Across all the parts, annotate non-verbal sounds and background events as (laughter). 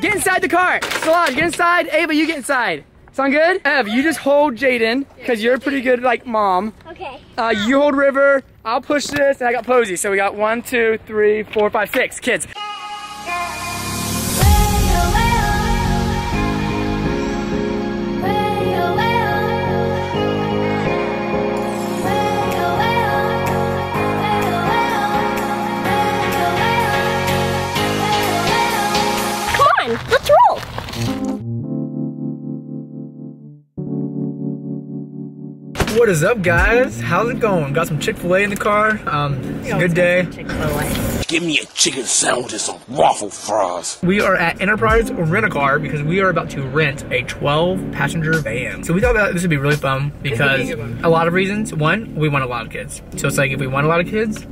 Get inside the car. Solange, get inside. Ava, you get inside. Sound good? Ev, you just hold Jaden, because you're pretty good like mom. Okay. Uh, you hold River, I'll push this, and I got Posey. So we got one, two, three, four, five, six kids. What is up, guys? How's it going? Got some Chick-fil-A in the car. Um, it's a good day. Give me a chicken sandwich and some waffle fries. We are at Enterprise Rent-A-Car because we are about to rent a 12-passenger van. So we thought that this would be really fun because a lot of reasons. One, we want a lot of kids. So it's like if we want a lot of kids,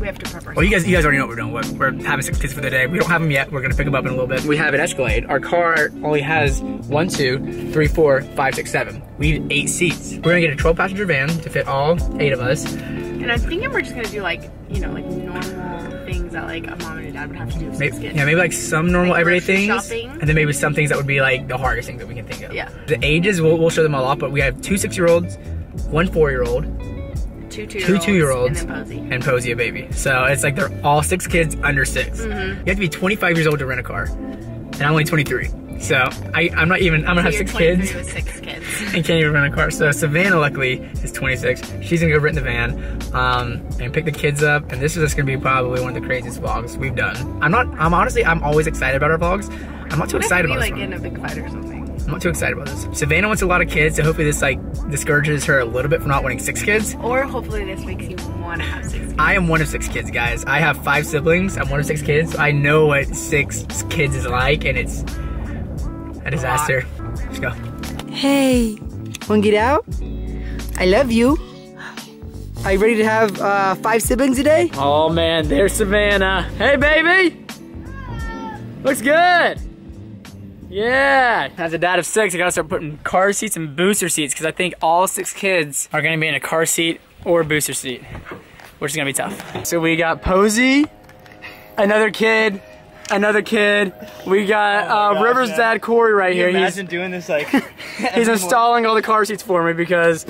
We have to prep ourselves. Well, you guys, you guys already know what we're doing. We're, we're having six kids for the day. We don't have them yet. We're gonna pick them up in a little bit. We have an Escalade. Our car only has one, two, three, four, five, six, seven. We need eight seats. We're gonna get a 12 passenger van to fit all eight of us. And I'm thinking we're just gonna do like, you know, like normal things that like a mom and a dad would have to do with six Maybe, kids. yeah, maybe like some normal Like everyday things, shopping. and then maybe some things that would be like the hardest things that we can think of. Yeah. The ages, we'll, we'll show them all off, but we have two six-year-olds, one four-year-old, Two two two-year-olds, and Posey. and Posey a baby. So it's like they're all six kids under 6 Mm-hmm. You have to be 25 years old to rent a car, and I'm only 23. So I, I'm not even. I'm gonna have So you're six kids six kids. (laughs) and can't even rent a car. So Savannah, luckily, is 26. She's gonna go rent the van um, and pick the kids up. And this is just gonna be probably one of the craziest vlogs we've done. I'm not. I'm honestly. I'm always excited about our vlogs. I'm not too excited about like this. one. in a big fight or something? I'm not too excited about this. Savannah wants a lot of kids, so hopefully this like discourages her a little bit from not wanting six kids. Or hopefully this makes you want to have six kids. I am one of six kids, guys. I have five siblings. I'm one of six kids. I know what six kids is like, and it's a disaster. Let's go. Hey, wanna get out? I love you. Are you ready to have uh, five siblings today? Oh man, there's Savannah. Hey baby! Looks good! Yeah! As a dad of six, I gotta start putting car seats and booster seats because I think all six kids are gonna be in a car seat or a booster seat, which is gonna be tough. So we got Posey, another kid, another kid. We got uh, Rivers' dad Corey right here. He's, Imagine doing this like (laughs) he's installing all the car seats for me because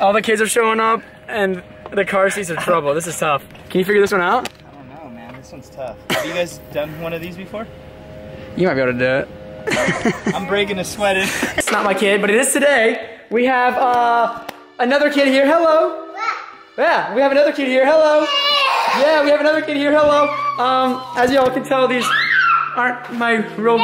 all the kids are showing up and the car seats are trouble. This is tough. Can you figure this one out? I don't know, man. This one's tough. Have you guys done one of these before? You might be able to do it. (laughs) I'm breaking a sweat in. It's not my kid, but it is today. We have uh, another kid here. Hello. Yeah, we have another kid here. Hello. Yeah, we have another kid here. Hello. Um, as y'all can tell, these aren't my real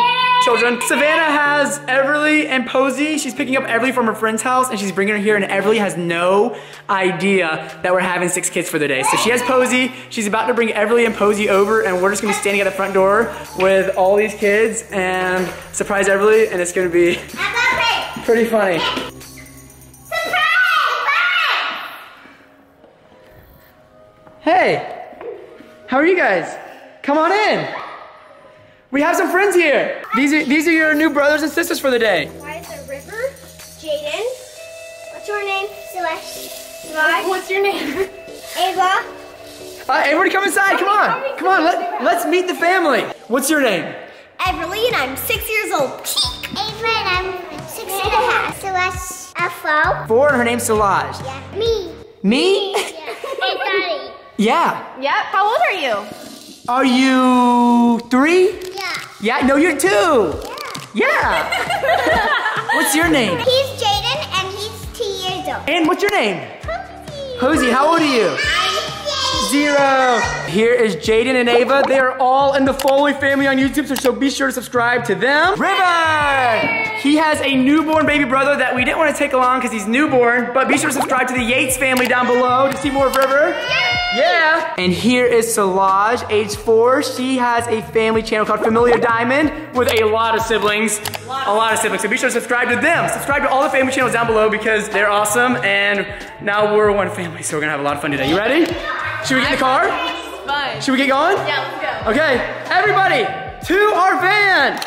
children. Savannah has Everleigh and Posey. She's picking up Everleigh from her friend's house and she's bringing her here and Everleigh has no idea that we're having six kids for the day. So she has Posey. She's about to bring Everleigh and Posey over and we're just gonna be standing at the front door with all these kids and surprise Everleigh and it's gonna be pretty funny. Hey, how are you guys? Come on in. We have some friends here. These are these are your new brothers and sisters for the day. Why is there River? Jaden. What's your name? Celeste. Celeste. What's your name? Ava. Uh, everybody come inside. Come on. Come on. Let, let's meet the family. What's your name? Everleigh, and I'm six years old. Ava, and I'm six and a half. Celeste. Afro. Four, and her name's Solage. Yeah. Me. Me? Hey, Daddy. (laughs) Yeah. Yep. How old are you? Are you three? Yeah. Yeah. No, you're two. Yeah. (laughs) what's your name? He's Jaden, and he's two years old. And what's your name? Posey, how old are you? Zero. Here is Jaden and Ava. They are all in the Foley family on YouTube, so, so be sure to subscribe to them. River! He has a newborn baby brother that we didn't want to take along because he's newborn, but be sure to subscribe to the Yates family down below to see more of River. Yeah. And here is Solange, age four. She has a family channel called Familia Diamond with a lot of siblings. A lot of siblings. So be sure to subscribe to them. Subscribe to all the family channels down below because they're awesome. And now we're one family, so we're gonna have a lot of fun today. You ready? Should we get in the car? Fun. Should we get going? Yeah, let's go. Okay, everybody, to our van.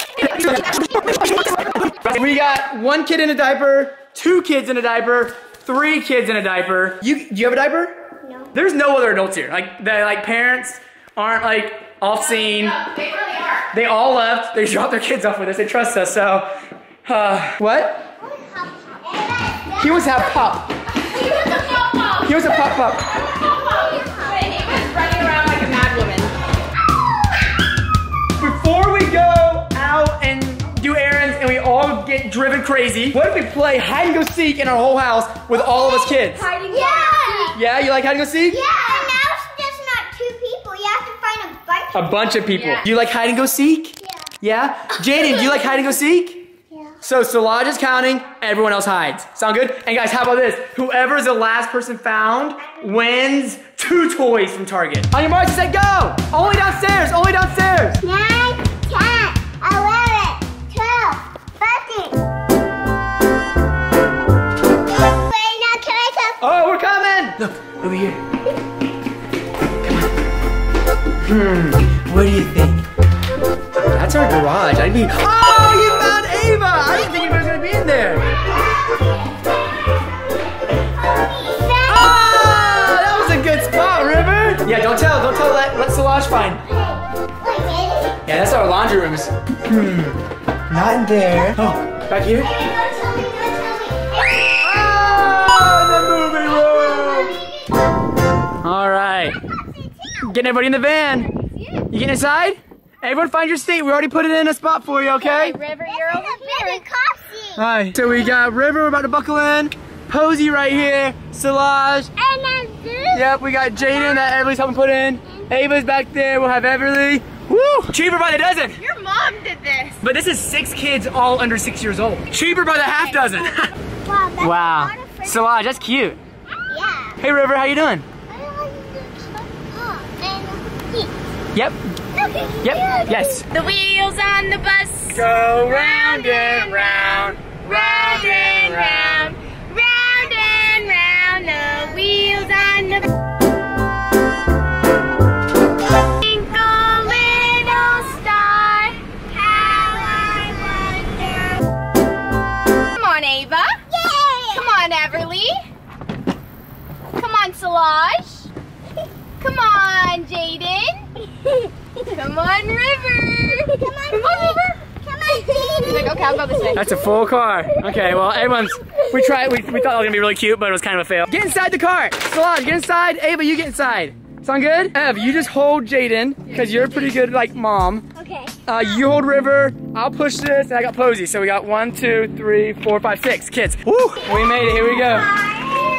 we got one kid in a diaper, two kids in a diaper, three kids in a diaper. You, do you have a diaper? No. There's no other adults here. Like, the like parents aren't like off scene. They really are. They all left. They dropped their kids off with us. They trust us. So, uh, what? He wants to have pop. He was a pop pop. We go out and do errands and we all get driven crazy, what if we play hide and go seek in our whole house with all of us kids? Yeah. Yeah, you like hide and go seek? Yeah. And now it's just not two people. You have to find a bunch. A bunch of people. Yeah. Do you like hide and go seek? Yeah. Yeah? Jaden, do you like hide and go seek? Yeah. So Solaj is counting, everyone else hides. Sound good? And guys, how about this? Whoever's the last person found wins two toys from Target. On your marks, set go! Only downstairs, only downstairs! Nine, I'd. Oh, you found Ava! I didn't think anybody was gonna be in there. Oh, that was a good spot, River. Yeah, don't tell, don't tell. Let let Solange find. Yeah, that's our laundry rooms. Hmm, not in there. Oh, back here. Me, me. Oh, the movie room. All right. Getting everybody in the van. You getting inside? Everyone find your seat. We already put it in a spot for you, okay? River, you're over Baby coffee. Alright, so we got River, we're about to buckle in. Posey right here. Solage. And then this. Yep, we got Jaden that Everleigh's helping put in. Ava's back there. We'll have Everleigh. Woo! Cheaper by the dozen. Your mom did this. But this is six kids all under six years old. Cheaper by the half dozen. Wow. (laughs) That's wow. A lot of friends. Solage, that's cute. Yeah. Hey River, how you doing? I want to and eat. Yep. Okay. Yep. Yes. The wheels on the bus Go round and round, round and round, round and round. The wheels on the Twinkle, little star, how I wonder. Come on, Ava. Yay! Come on, Everleigh. Come on, Solage. Come on, Jaden. Come on, River. Come on, River. Come on, He's like, okay, I'll go this way. That's a full car. Okay, well, everyone's. We tried. We, we thought it was gonna be really cute, but it was kind of a fail. Get inside the car. Solange, get inside. Ava, you get inside. Sound good? Ev, you just hold Jaden because you're pretty good like mom. Okay. Uh, you hold River. I'll push this, and I got Posey. So we got one, two, three, four, five, six kids. Woo! We made it. Here we go.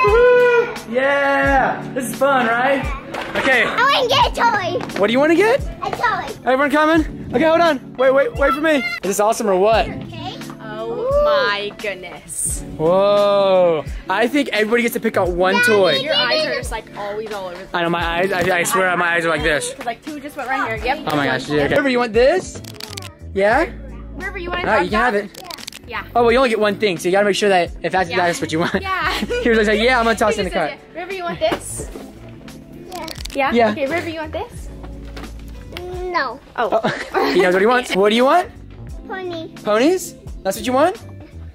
Woo! Yeah! This is fun, right? Okay. I want to get a toy. What do you want to get? A toy. Everyone coming? Okay, hold on. Wait, wait, wait for me. Is this awesome or what? Okay. Oh my goodness. Whoa! I think everybody gets to pick out one toy. Your eyes are just like always all over the I know my eyes. I, I swear my eyes are like this. Because like two just went right here. Yep. Oh my gosh. Yeah, okay. River, you want this? Yeah. River, you want to All right, you can have it. Yeah. Oh well, you only get one thing, so you gotta make sure that if that's, Yeah. that's what you want. (laughs) Yeah. (laughs) He was like, yeah, I'm gonna (laughs) toss it in the cart. said, yeah. River, you want this? Yeah. Yeah. Yeah. Okay, River, you want this? No. Oh, he knows what he wants. What do you want? Pony. Ponies? That's what you want?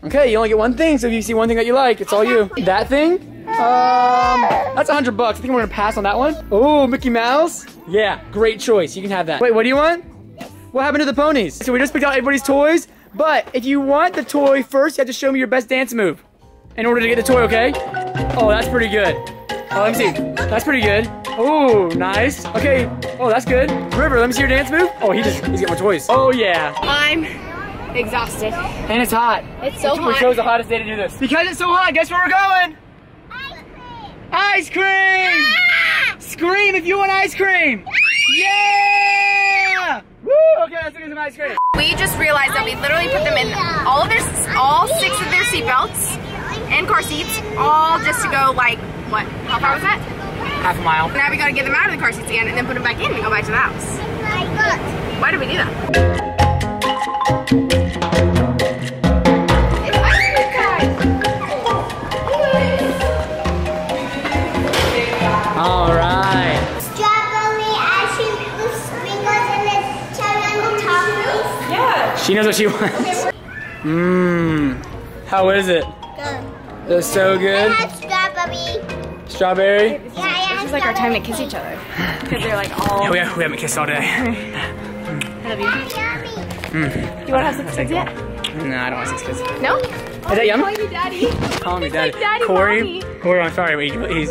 Okay, you only get one thing, so if you see one thing that you like, it's all you. That thing? Um, that's a hundred bucks. I think we're gonna pass on that one. Oh, Mickey Mouse? Yeah, great choice. You can have that. Wait, what do you want? What happened to the ponies? So we just picked out everybody's toys, but if you want the toy first, you have to show me your best dance move in order to get the toy, okay? Oh, that's pretty good. Oh, let me see. That's pretty good. Oh, nice. Okay. Oh, that's good. River, let me see your dance move. Oh, he just, he's got more toys. Oh, yeah. I'm exhausted. And it's hot. It's so We hot. We chose the hottest day to do this. Because it's so hot, guess where we're going? Ice cream! Ice cream! Ah! Scream if you want ice cream! Yeah! Woo! Okay, let's get some ice cream. We just realized that we literally put them in all of their, all six of their seatbelts and car seats, all just to go like, what, how far was that? Half a mile. Now we gotta get them out of the car seats again and then put them back in and go back to the house. Why did we do that? It's ice cream time. All right. Strawberry ice cream sprinkles and then cherry on the top. She knows what she wants. Mmm. How is it? Good. That's so I good. had strawberry. Strawberry? Yeah, I This is like our time to kiss each other. Because they're like all. Yeah, we, we haven't kissed all day. I love you. Yummy. Do you want to have six kids yet? No, I don't want six kids. Is No? that yum? Calling me daddy. Call me daddy. (laughs) like, (laughs) Daddy, Corey. mommy. Corey, I'm sorry. Wait, he's.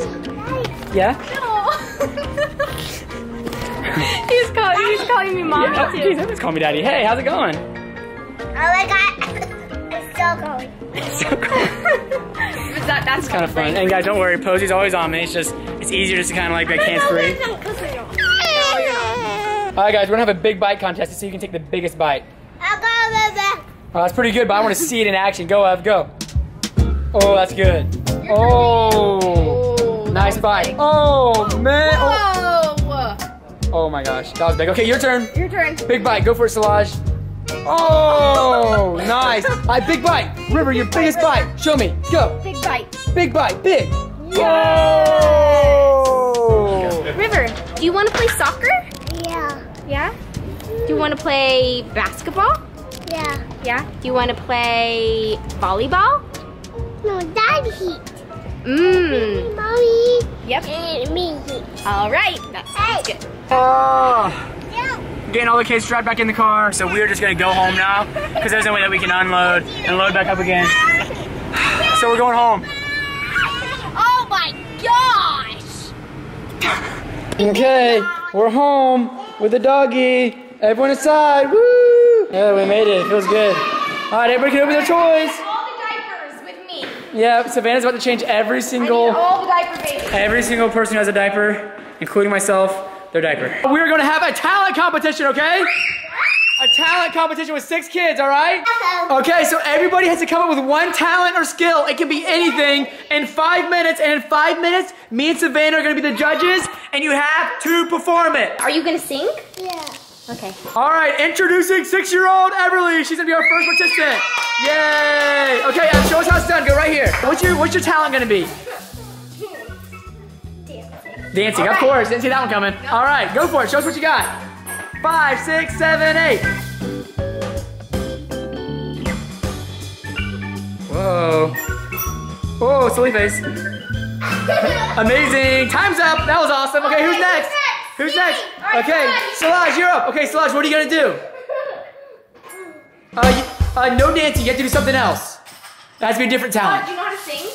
Yeah. No. (laughs) he's calling. He's calling me mommy Yeah. Oh, too. geez, always call me daddy. Hey, how's it going? Oh my god. it's so going. That, that's kind of fun. And guys, don't worry. Posey's always on me. It's just it's easier just to kind of like be hands free. All right, guys, we're gonna have a big bite contest to see who can take the biggest bite. I'll go baby. Oh, that's pretty good, but I want to see it in action. Go, Ev, go. Oh, that's good. Oh, nice bite. Oh man. Oh. Oh my gosh, that was big. Okay, your turn. Your turn. Big bite. Go for it, Solage. Oh, nice. All right, big bite. River, your biggest bite. Show me. Go. Big bite. Big bite. Big. Oh. River, do you want to play soccer? Yeah. Yeah. Do you want to play basketball? Yeah. Yeah. Do you want to play volleyball? No, daddy heat. Mmm. Mommy. Yep. And me heat. All right. That sounds Hey. good. Oh. Yeah. Getting all the kids strapped back in the car, so we're just gonna go home now because there's no way that we can unload and load back up again. (sighs) So we're going home. Oh my gosh. Okay, we're home with the doggy. Everyone inside. Woo! Yeah, we made it. It feels good. All right, everybody can open their toys. All the diapers with me. Yeah, Savannah's about to change every I need single all the diaper babies. every single person who has a diaper, including myself, their diaper. We're gonna have a talent competition, okay? A talent competition with six kids, all right? Okay, so everybody has to come up with one talent or skill. It can be anything in five minutes, and in five minutes, me and Savannah are gonna be the judges, and you have to perform it. Are you gonna sing? Yeah. Okay. All right, introducing six-year-old Everleigh. She's gonna be our first participant. Yay! Okay, show us how it's done. Go right here. What's your What's your talent gonna be? Dancing, of course. Didn't see that one coming. All right, go for it. Show us what you got. Five, six, seven, eight. Whoa. Whoa, silly face. (laughs) Amazing. Time's up. That was awesome. Okay, who's next? Who's next? Okay, Solage, you're up. Okay, Solage, what are you gonna do? (laughs) Uh, y- uh, no dancing. You have to do something else. That has to be a different Uh, talent. do you know how to sing?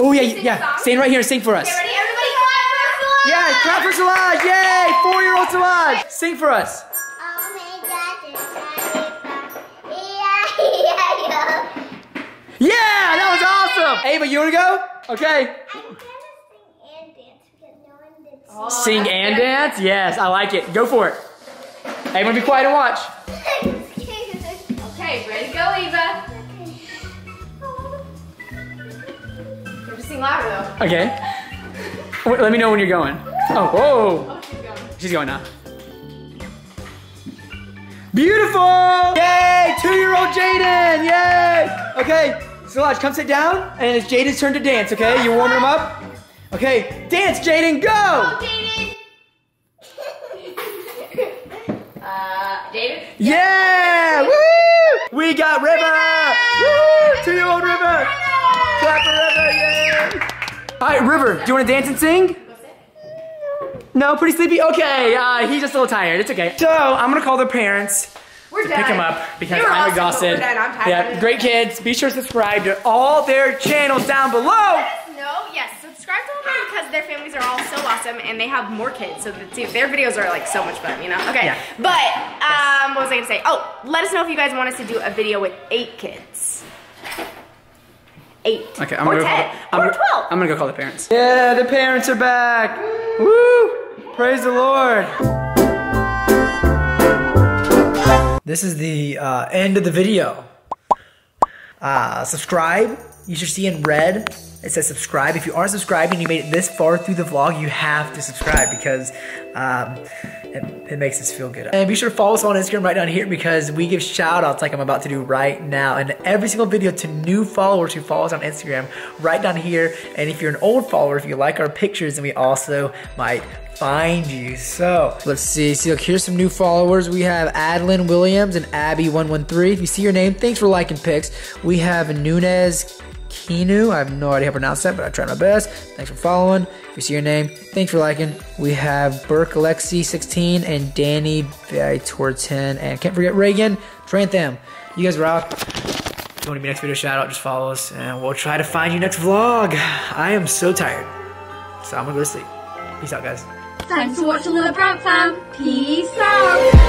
Oh yeah, sing yeah. Stand right here and sing for us. Okay, ready? Everybody clap for us. Yeah, clap for Solage. Yay! Four-year-old Solage. Sing for us. Oh my god, it's Yeah, that was awesome. Ava, you wanna go? Okay. Sing and dance because no one did Oh, Sing and dance? Yes, I like it. Go for it. Everyone be quiet and watch. Okay, ready to go, Eva. You have to sing louder though. Okay. Wait, let me know when you're going. Oh, whoa. Oh, she's going. She's going now. Beautiful! Yay! Two-year-old Jaden! Yay! Okay, Solage, come sit down, and it's Jaden's turn to dance, okay? You warming him up? Okay, dance, Jaden, go! Oh, Jaden. (laughs) uh, Jaden. Yeah! Woo! We got River! Woo! Two-year-old River! Clap for River, yay! All right, River, do you want to dance and sing? No, pretty sleepy? Okay, uh, he's just a little tired. It's okay. So, I'm gonna call their parents We're to done. pick them up because were I'm awesome, exhausted. We're done. I'm tired. Yeah, great kids. Be sure to subscribe to all their channels down below. No, yes, subscribe to them because their families are all so awesome and they have more kids, so that, their videos are like so much fun, you know? Okay, Yeah. but um, what was I gonna say? Oh, let us know if you guys want us to do a video with eight kids. Eight. Okay, I'm or gonna go. Call, I'm or gonna, twelve. I'm gonna go call the parents. Yeah, the parents are back. Woo! Praise the Lord. This is the uh, end of the video. Uh, subscribe. You should see in red. It says subscribe. If you aren't subscribed and you made it this far through the vlog, you have to subscribe because um, it, it makes us feel good. And be sure to follow us on Instagram right down here because we give shout outs like I'm about to do right now in every single video to new followers who follow us on Instagram right down here. And if you're an old follower, if you like our pictures, then we also might find you. So let's see. See, look, here's some new followers. We have Adlin Williams and Abby113. If you see your name, thanks for liking pics. We have Nunez Kinu. I have no idea how to pronounce that, but I tried my best. Thanks for following. If you see your name, thanks for liking. We have Burke Alexi 16 and Danny Vitor 10 and can't forget Reagan Trantham. You guys rock. If you want to be next video shout out, just follow us and we'll try to find you next vlog. I am so tired. So I'm gonna go to sleep. Peace out guys. Thanks for watching the Brant fam. Peace out.